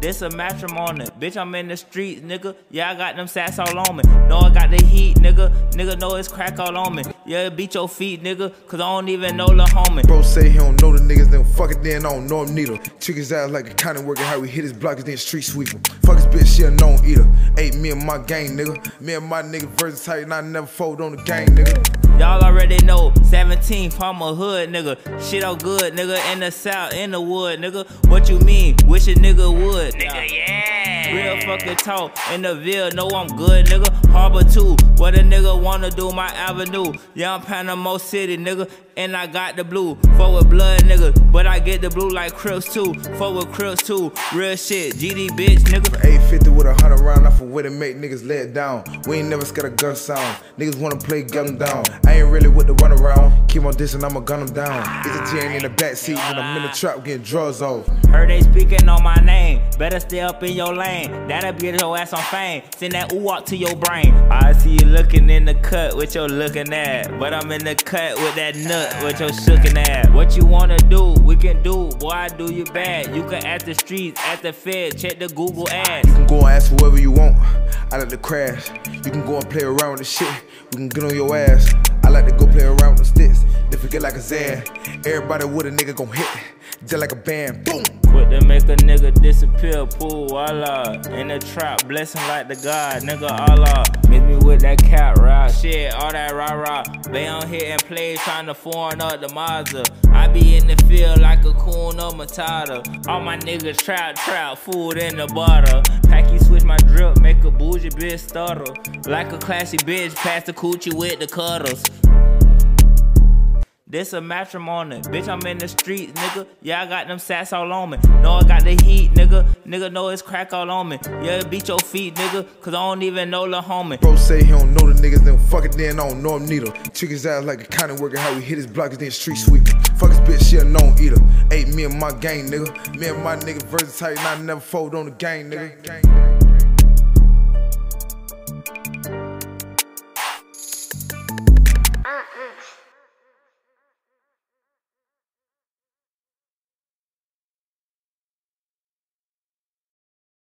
This a matrimony. Bitch, I'm in the streets, nigga. Yeah, I got them sats all on me. Know I got the heat, nigga. Nigga know it's crack all on me. Yeah, beat your feet, nigga. Cause I don't even know the homie. Bro say he don't know the niggas, then fuck it, then I don't know him neither. Trick his ass like a county worker, how we hit his block, then street sweeper. Fuck his bitch, she a known eater. Ate me and my gang, nigga. Me and my nigga versatile, and I never fold on the gang, nigga. Y'all already know, 17th, I'm a hood, nigga. Shit all good, nigga. In the south, in the wood, nigga. What you mean? Wish a nigga would, nigga, yeah. Real fucking talk. In the Ville, know I'm good, nigga. Harbor 2, what a nigga wanna do, my avenue. Young Panama City, nigga. And I got the blue. Fuck with blood, nigga. But I get the blue like Crips too. Fuck with Crips too. Real shit, GD bitch, nigga. 850 with a hundred round, off for way to make niggas let down. We ain't never scared of gun sound. Niggas wanna play, gun down. I ain't really with the run around. Keep on dissing, I'ma gun them down. It's a chain in the backseat when I'm in the trap getting drugs off. Heard they speaking on my name. Better stay up in your lane. That'll get your ass on fame. Send that ooh to your brain. I see you looking in the cut with your looking at. But I'm in the cut with that nut with your shooking at. What you wanna do, we can do. Boy, I do you bad. You can at the streets, at the Fed, check the Google ads. You can go and ask whoever you want. I like to crash. You can go and play around with the shit. We can get on your ass. I like to go play around with the sticks. Like a Zan. Everybody with a nigga gon' hit. Just like a band. Boom. Quick to make a nigga disappear, pool, voila. In the trap, blessing like the God, nigga, Allah. Miss me with that cat rock, shit, all that rah rah. They on here and play, trying to foreign up the Mazda. I be in the field like a coon or Matata. All my niggas trap, trap, food in the butter. Packy switch my drip, make a bougie bitch stutter. Like a classy bitch, pass the coochie with the cutters. This a matrimony. Bitch, I'm in the streets, nigga. Yeah, I got them sats all on me. Know I got the heat, nigga. Nigga know it's crack all on me. Yeah, beat your feet, nigga. Cause I don't even know the homie. Bro say he don't know the niggas, then fuck it, then I don't know him neither. Trick his ass like a county worker, how we hit his block, then street sweeper. Fuck his bitch, she a known eater. Ate me and my gang, nigga. Me and my nigga versatile, and I never fold on the gang, nigga. Uh-uh.